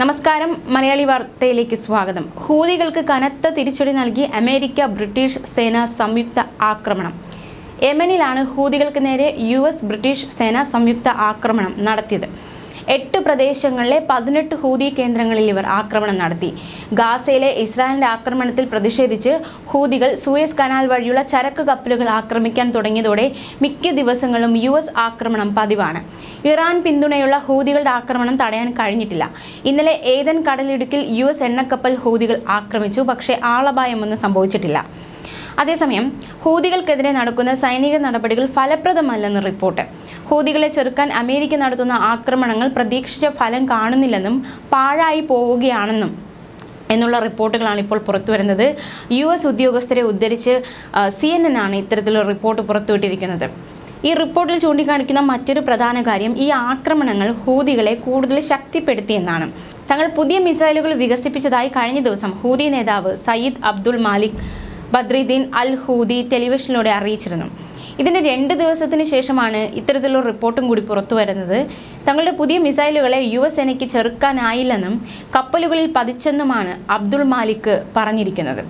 നമസ്കാരം. മലയാളി വാർത്തയിലേക്ക് സ്വാഗതം. ഹൂതികൾക്ക് കനത്ത തിരിച്ചടി നൽകി അമേരിക്ക ബ്രിട്ടീഷ് സേന സംയുക്ത ആക്രമണം. യമനിലാണ് ഹൂതികൾക്ക് നേരെ യു എസ് ബ്രിട്ടീഷ് സേന സംയുക്ത ആക്രമണം നടത്തിയത്. എട്ട് പ്രദേശങ്ങളിലെ പതിനെട്ട് ഹൂതി കേന്ദ്രങ്ങളിൽ ഇവർ ആക്രമണം നടത്തി. ഗാസയിലെ ഇസ്രായേലിന്റെ ആക്രമണത്തിൽ പ്രതിഷേധിച്ച് ഹൂതികൾ സൂയസ് കനാൽ വഴിയുള്ള ചരക്ക് കപ്പലുകൾ ആക്രമിക്കാൻ തുടങ്ങിയതോടെ മിക്ക ദിവസങ്ങളും യു ആക്രമണം പതിവാണ്. ഇറാൻ പിന്തുണയുള്ള ഹൂതികളുടെ ആക്രമണം തടയാൻ കഴിഞ്ഞിട്ടില്ല. ഇന്നലെ ഏതൻ കടലിടുക്കിൽ യു എസ് എണ്ണക്കപ്പൽ ഹൂതികൾ ആക്രമിച്ചു പക്ഷേ ആളപായമൊന്നും സംഭവിച്ചിട്ടില്ല. അതേസമയം ഹൂതികൾക്കെതിരെ നടക്കുന്ന സൈനിക നടപടികൾ ഫലപ്രദമല്ലെന്ന് റിപ്പോർട്ട്. ഹൂതികളെ ചെറുക്കാൻ അമേരിക്ക നടത്തുന്ന ആക്രമണങ്ങൾ പ്രതീക്ഷിച്ച ഫലം കാണുന്നില്ലെന്നും പാഴായി പോവുകയാണെന്നും എന്നുള്ള റിപ്പോർട്ടുകളാണ് ഇപ്പോൾ പുറത്തു വരുന്നത് യു എസ് ഉദ്യോഗസ്ഥരെ ഉദ്ധരിച്ച് സി എൻ എൻ ആണ് ഇത്തരത്തിലുള്ള റിപ്പോർട്ട് പുറത്തുവിട്ടിരിക്കുന്നത്. ഈ റിപ്പോർട്ടിൽ ചൂണ്ടിക്കാണിക്കുന്ന മറ്റൊരു പ്രധാന കാര്യം ഈ ആക്രമണങ്ങൾ ഹൂതികളെ കൂടുതൽ ശക്തിപ്പെടുത്തിയെന്നാണ് തങ്ങൾ പുതിയ മിസൈലുകൾ വികസിപ്പിച്ചതായി കഴിഞ്ഞ ദിവസം ഹൂതി നേതാവ് സയ്യിദ് അബ്ദുൾ മാലിക് ബദ്രീദ്ദീൻ അൽ ഹൂദി ടെലിവിഷനിലൂടെ അറിയിച്ചിരുന്നു. ഇതിന് രണ്ട് ദിവസത്തിന് ശേഷമാണ് ഇത്തരത്തിലുള്ള റിപ്പോർട്ടും കൂടി പുറത്തു വരുന്നത്. തങ്ങളുടെ പുതിയ മിസൈലുകളെ യു എസ് സേനയ്ക്ക് ചെറുക്കാനായില്ലെന്നും കപ്പലുകളിൽ പതിച്ചെന്നുമാണ് അബ്ദുൾ മാലിക് പറഞ്ഞിരിക്കുന്നത്.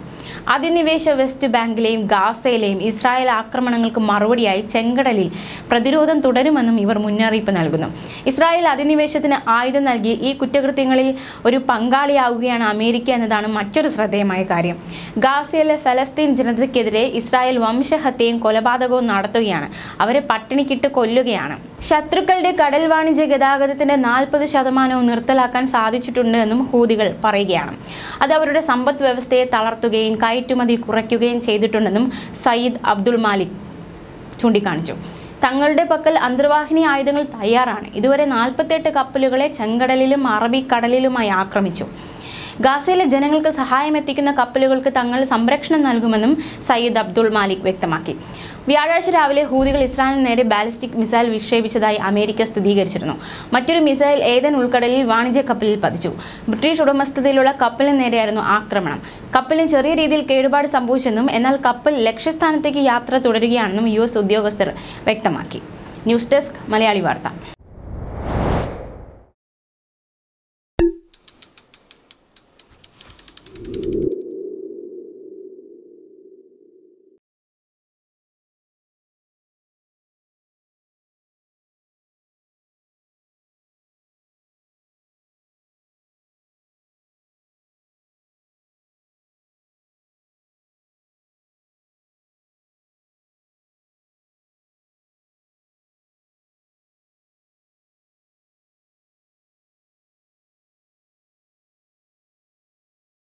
അധിനിവേശ വെസ്റ്റ് ബാങ്കിലെയും ഗാസയിലെയും ഇസ്രായേൽ ആക്രമണങ്ങൾക്ക് മറുപടിയായി ചെങ്കടലിൽ പ്രതിരോധം തുടരുമെന്നും ഇവർ മുന്നറിയിപ്പ് നൽകുന്നു. ഇസ്രായേൽ അധിനിവേശത്തിന് ആയുധം നൽകി ഈ കുറ്റകൃത്യങ്ങളിൽ ഒരു പങ്കാളിയാവുകയാണ് അമേരിക്ക എന്നതാണ് മറ്റൊരു ശ്രദ്ധേയമായ കാര്യം. ഗാസയിലെ ഫലസ്തീൻ ജനതയ്ക്കെതിരെ ഇസ്രായേൽ വംശഹത്യയും കൊലപാതകവും നടത്തുകയാണ്. അവരെ പട്ടിണിക്കിട്ട് കൊല്ലുകയാണ്. ശത്രുക്കളുടെ കടൽ വാണിജ്യ ഗതാഗതത്തിന്റെ നാൽപ്പത് ശതമാനവും നിർത്തലാക്കാൻ സാധിച്ചിട്ടുണ്ട് എന്നും ഹൂതികൾ പറയുകയാണ്. അത് അവരുടെ സമ്പദ് വ്യവസ്ഥയെ തളർത്തുകയും കയറ്റുമതി കുറയ്ക്കുകയും ചെയ്തിട്ടുണ്ടെന്നും സയ്യിദ് അബ്ദുൾ മാലിക് ചൂണ്ടിക്കാണിച്ചു. തങ്ങളുടെ പക്കൽ അന്തർവാഹിനി ആയുധങ്ങൾ തയ്യാറാണ്. ഇതുവരെ നാൽപ്പത്തെട്ട് കപ്പലുകളെ ചെങ്കടലിലും അറബിക്കടലിലുമായി ആക്രമിച്ചു. ഗാസയിലെ ജനങ്ങൾക്ക് സഹായം എത്തിക്കുന്ന കപ്പലുകൾക്ക് തങ്ങൾ സംരക്ഷണം നൽകുമെന്നും സയ്യിദ് അബ്ദുൾ മാലിക് വ്യക്തമാക്കി. വ്യാഴാഴ്ച രാവിലെ ഹൂതികൾ ഇസ്രായേലിന് നേരെ ബാലിസ്റ്റിക് മിസൈൽ വിക്ഷേപിച്ചതായി അമേരിക്ക സ്ഥിരീകരിച്ചിരുന്നു. മറ്റൊരു മിസൈൽ ഏതൻ ഉൾക്കടലിൽ വാണിജ്യ കപ്പലിൽ പതിച്ചു. ബ്രിട്ടീഷ് ഉടമസ്ഥതയിലുള്ള കപ്പലിന് നേരെയായിരുന്നു ആക്രമണം. കപ്പലിന് ചെറിയ രീതിയിൽ കേടുപാട് സംഭവിച്ചെന്നും എന്നാൽ കപ്പൽ ലക്ഷ്യസ്ഥാനത്തേക്ക് യാത്ര തുടരുകയാണെന്നും യു ഉദ്യോഗസ്ഥർ വ്യക്തമാക്കി. ന്യൂസ് ഡെസ്ക് മലയാളി വാർത്ത.